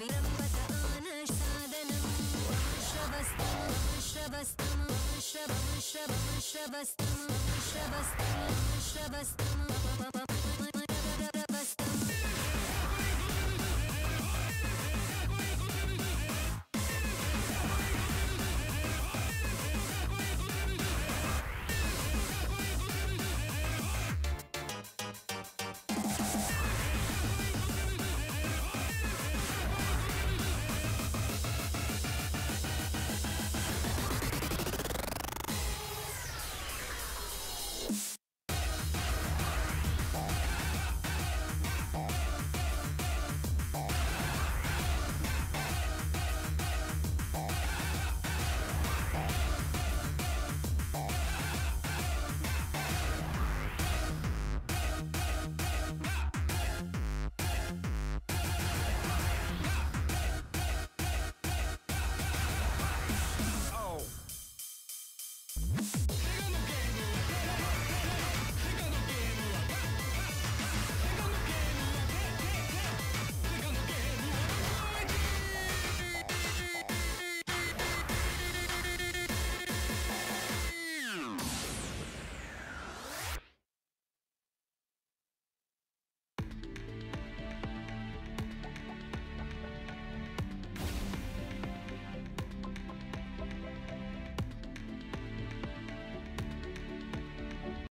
विरम्बत आनसादनम् श्रवस्तम श्रवस्तम श्रव श्रव श्रवस्तम श्रवस्तम श्रवस्तम